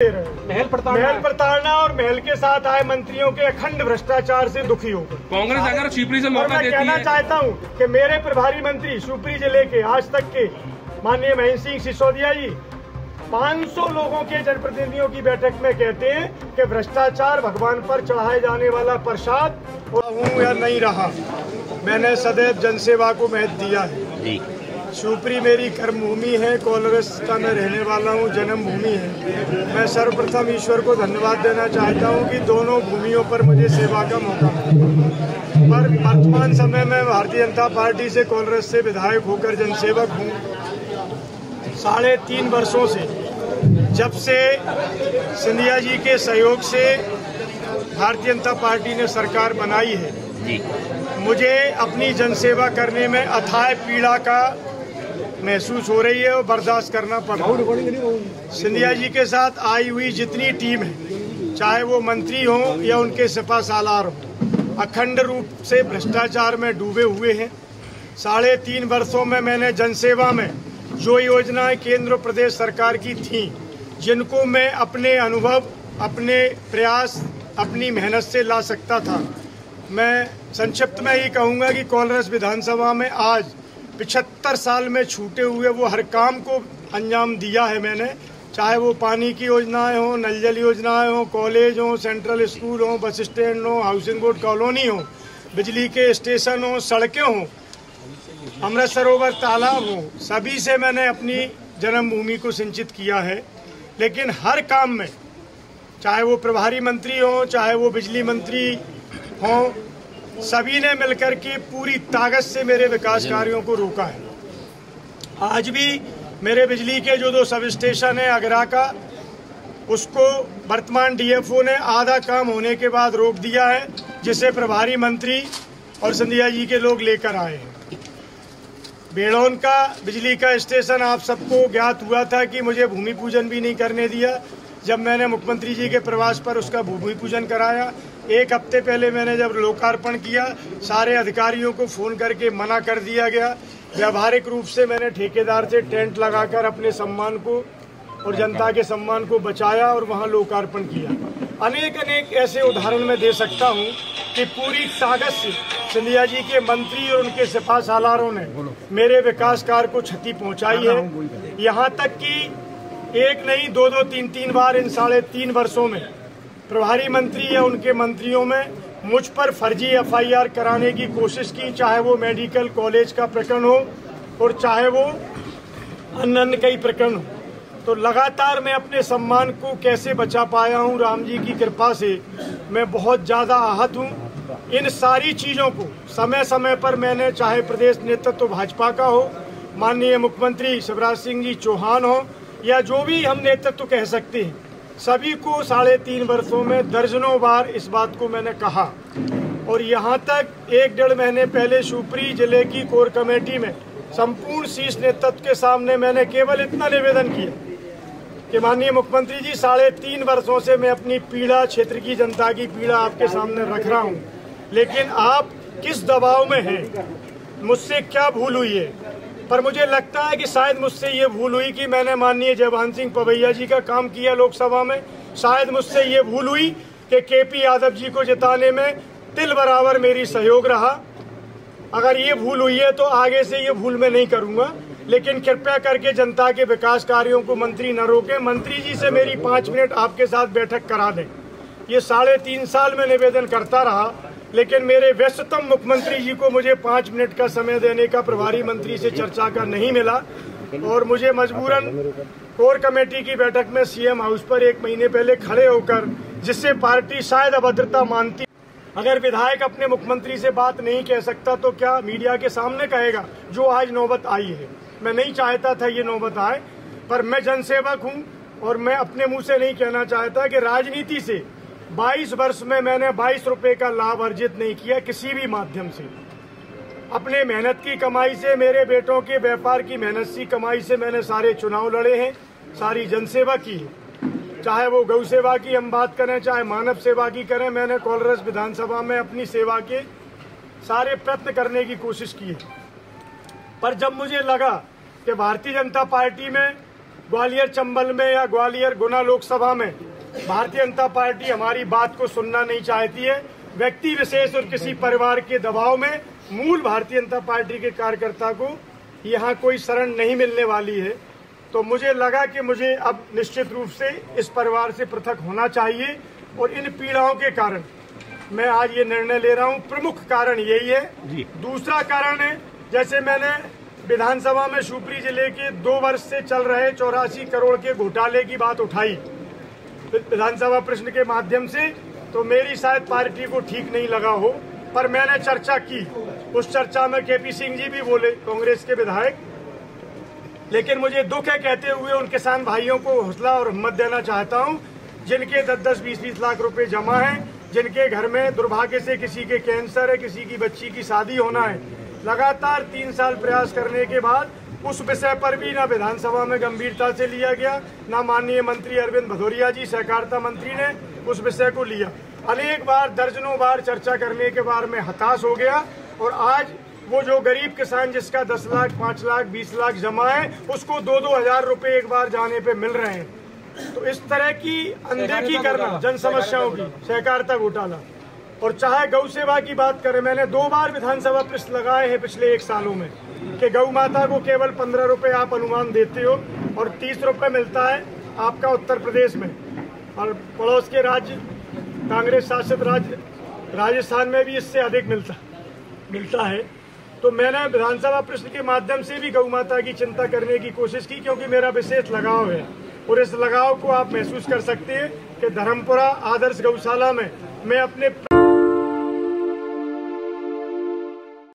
महल प्रताड़ना महल प्रताड़ना और महल के साथ आए मंत्रियों के अखंड भ्रष्टाचार से दुखी होकर कांग्रेस अगर शिवपुरी से और मौका मैं देती कहना है चाहता हूँ कि मेरे प्रभारी मंत्री शिवपुरी ज़िले के आज तक के माननीय महेंद्र सिंह सिसोदिया जी 500 लोगों के जनप्रतिनिधियों की बैठक में कहते हैं कि भ्रष्टाचार भगवान पर चढ़ाए जाने वाला प्रसाद हूँ या नहीं रहा मैंने सदैव जनसेवा को महत्व दिया है। शिवपुरी मेरी कर्मभूमि है कोलरस का मैं रहने वाला हूँ जन्मभूमि है। मैं सर्वप्रथम ईश्वर को धन्यवाद देना चाहता हूँ कि दोनों भूमियों पर मुझे सेवा का मौका मिला। पर वर्तमान समय में भारतीय जनता पार्टी से कोलरस से विधायक होकर जनसेवक हूँ। साढ़े तीन वर्षों से जब से सिंधिया जी के सहयोग से भारतीय जनता पार्टी ने सरकार बनाई है मुझे अपनी जनसेवा करने में अथाह पीड़ा का महसूस हो रही है और बर्दाश्त करना पड़ रहा है। सिंधिया जी के साथ आई हुई जितनी टीम है, चाहे वो मंत्री हों या उनके सिपा सालार हों, अखंड रूप से भ्रष्टाचार में डूबे हुए हैं। साढ़े तीन वर्षों में मैंने जनसेवा में जो योजनाएँ केंद्र प्रदेश सरकार की थी, जिनको मैं अपने अनुभव, अपने प्रयास, अपनी मेहनत से ला सकता था। मैं संक्षिप्त में ही कहूँगा कि कांग्रेस विधानसभा में आज पिछहत्तर साल में छूटे हुए वो हर काम को अंजाम दिया है मैंने। चाहे वो पानी की योजनाएँ हो, नल जल योजनाएँ हो, कॉलेज हो, सेंट्रल स्कूल हो, बस स्टैंड हो, हाउसिंग बोर्ड कॉलोनी हो, बिजली के स्टेशन हो, सड़कें हो अमृत सरोवर तालाब हो, सभी से मैंने अपनी जन्मभूमि को सिंचित किया है। लेकिन हर काम में, चाहे वो प्रभारी मंत्री हो, चाहे वो बिजली मंत्री हों सभी ने मिलकर के पूरी ताकत से मेरे विकास कार्यों को रोका है। आज भी मेरे बिजली के जो दो सब स्टेशन है आगरा का उसको वर्तमान डीएफओ ने आधा काम होने के बाद रोक दिया है जिसे प्रभारी मंत्री और सिंधिया जी के लोग लेकर आए हैं। बेड़ौन का बिजली का स्टेशन आप सबको ज्ञात हुआ था कि मुझे भूमि पूजन भी नहीं करने दिया जब मैंने मुख्यमंत्री जी के प्रवास पर उसका भूमि पूजन कराया एक हफ़्ते पहले मैंने जब लोकार्पण किया सारे अधिकारियों को फ़ोन करके मना कर दिया गया। व्यावहारिक रूप से मैंने ठेकेदार से टेंट लगाकर अपने सम्मान को और जनता के सम्मान को बचाया और वहाँ लोकार्पण किया। अनेक अनेक ऐसे उदाहरण मैं दे सकता हूँ कि पूरी ताकत से सिंधिया जी के मंत्री और उनके सिपा सालारों ने मेरे विकास कार्य को क्षति पहुंचाई है। यहाँ तक कि एक नहीं दो दो तीन तीन बार इन साढ़े तीन वर्षों में प्रभारी मंत्री या उनके मंत्रियों में मुझ पर फर्जी एफआईआर कराने की कोशिश की, चाहे वो मेडिकल कॉलेज का प्रकरण हो और चाहे वो अन्य अन्य कई प्रकरण हो। तो लगातार मैं अपने सम्मान को कैसे बचा पाया हूँ, राम जी की कृपा से मैं बहुत ज़्यादा आहत हूँ। इन सारी चीज़ों को समय समय पर मैंने, चाहे प्रदेश नेतृत्व तो भाजपा का हो, माननीय मुख्यमंत्री शिवराज सिंह जी चौहान हो, या जो भी हम नेतृत्व तो कह सकते हैं सभी को साढ़े तीन वर्षों में दर्जनों बार इस बात को मैंने कहा। और यहाँ तक एक डेढ़ महीने पहले शिवपुरी ज़िले की कोर कमेटी में संपूर्ण शीर्ष नेतृत्व के सामने मैंने केवल इतना निवेदन किया कि माननीय मुख्यमंत्री जी, साढ़े तीन वर्षों से मैं अपनी पीड़ा, क्षेत्र की जनता की पीड़ा आपके सामने रख रहा हूँ। लेकिन आप किस दबाव में हैं? मुझसे क्या भूल हुई है? पर मुझे लगता है कि शायद मुझसे ये भूल हुई कि मैंने माननीय जयभान सिंह पवैया जी का काम किया लोकसभा में। शायद मुझसे ये भूल हुई कि के पी यादव जी को जिताने में तिल बराबर मेरी सहयोग रहा। अगर ये भूल हुई है तो आगे से ये भूल मैं नहीं करूँगा। लेकिन कृपया करके जनता के विकास कार्यों को मंत्री न रोके। मंत्री जी से मेरी पाँच मिनट आपके साथ बैठक करा दें। ये साढ़े तीन साल में निवेदन करता रहा। लेकिन मेरे व्यस्ततम मुख्यमंत्री जी को मुझे पाँच मिनट का समय देने का प्रभारी मंत्री से चर्चा का नहीं मिला। और मुझे मजबूरन कोर कमेटी की बैठक में सीएम हाउस पर एक महीने पहले खड़े होकर, जिससे पार्टी शायद अभद्रता मानती। अगर विधायक अपने मुख्यमंत्री से बात नहीं कह सकता तो क्या मीडिया के सामने कहेगा, जो आज नौबत आई है। मैं नहीं चाहता था ये नौबत आए, पर मैं जनसेवक हूँ और मैं अपने मुँह से नहीं कहना चाहता कि राजनीति से 22 वर्ष में मैंने 22 रुपए का लाभ अर्जित नहीं किया किसी भी माध्यम से। अपने मेहनत की कमाई से, मेरे बेटों के व्यापार की मेहनत की कमाई से मैंने सारे चुनाव लड़े हैं, सारी जनसेवा की है। चाहे वो गौ सेवा की हम बात करें, चाहे मानव सेवा की करें, मैंने कॉलरस विधानसभा में अपनी सेवा के सारे प्रयत्न करने की कोशिश की है। पर जब मुझे लगा कि भारतीय जनता पार्टी में ग्वालियर चंबल में या ग्वालियर गुना लोकसभा में भारतीय जनता पार्टी हमारी बात को सुनना नहीं चाहती है। व्यक्ति विशेष और किसी परिवार के दबाव में मूल भारतीय जनता पार्टी के कार्यकर्ता को यहाँ कोई शरण नहीं मिलने वाली है। तो मुझे लगा कि मुझे अब निश्चित रूप से इस परिवार से पृथक होना चाहिए और इन पीड़ाओं के कारण मैं आज ये निर्णय ले रहा हूँ। प्रमुख कारण यही है। जी। दूसरा कारण है जैसे मैंने विधानसभा में शिवपुरी ज़िले के दो वर्ष से चल रहे चौरासी करोड़ के घोटाले की बात उठाई। विधानसभा प्रश्न के माध्यम से तो मेरी शायद पार्टी को ठीक नहीं लगा हो, पर मैंने चर्चा की। उस चर्चा में केपी सिंह जी भी बोले, कांग्रेस के विधायक। लेकिन मुझे दुख है कहते हुए उन किसान भाइयों को हौसला और हिम्मत देना चाहता हूँ, जिनके दस दस बीस बीस लाख रुपए जमा है, जिनके घर में दुर्भाग्य से किसी के कैंसर है, किसी की बच्ची की शादी होना है। लगातार तीन साल प्रयास करने के बाद उस विषय पर भी ना विधानसभा में गंभीरता से लिया गया ना माननीय मंत्री अरविंद भदौरिया जी सहकारिता मंत्री ने उस विषय को लिया। अनेक बार दर्जनों बार चर्चा करने के बाद में हताश हो गया और आज वो जो गरीब किसान जिसका दस लाख पाँच लाख बीस लाख जमा है उसको दो दो हज़ार रुपए एक बार जाने पे मिल रहे हैं। तो इस तरह की अनदेखी करना जन समस्याओं की सहकारिता घोटाला। और चाहे गौ सेवा की बात करें, मैंने दो बार विधानसभा प्रश्न लगाए हैं पिछले एक सालों में कि गौ माता को केवल पंद्रह रुपए आप अनुमान देते हो और तीस रुपये मिलता है आपका उत्तर प्रदेश में। और पड़ोस के राज्य, कांग्रेस शासित राज्य, राजस्थान में भी इससे अधिक मिलता मिलता है। तो मैंने विधानसभा प्रश्न के माध्यम से भी गौ माता की चिंता करने की कोशिश की, क्योंकि मेरा विशेष लगाव है। और इस लगाव को आप महसूस कर सकते हैं कि धर्मपुरा आदर्श गौशाला में मैं अपने